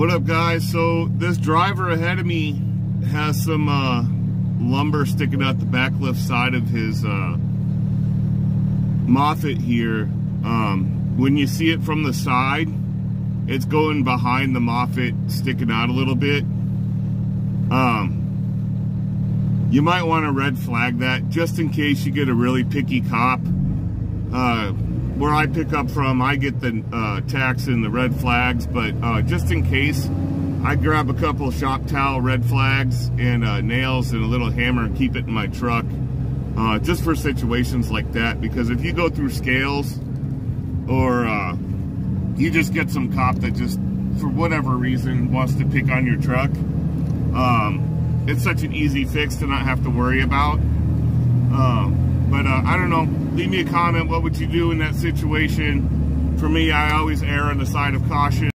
What up guys? So this driver ahead of me has some uh, lumber sticking out the back left side of his uh, Moffett here. Um, when you see it from the side, it's going behind the Moffett sticking out a little bit. Um, you might want to red flag that just in case you get a really picky cop. Uh, where I pick up from, I get the uh, tacks and the red flags, but uh, just in case, I grab a couple shop towel red flags and uh, nails and a little hammer and keep it in my truck, uh, just for situations like that. Because if you go through scales, or uh, you just get some cop that just, for whatever reason, wants to pick on your truck, um, it's such an easy fix to not have to worry about. I don't know. Leave me a comment. What would you do in that situation? For me, I always err on the side of caution.